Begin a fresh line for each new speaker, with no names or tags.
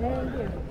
哎。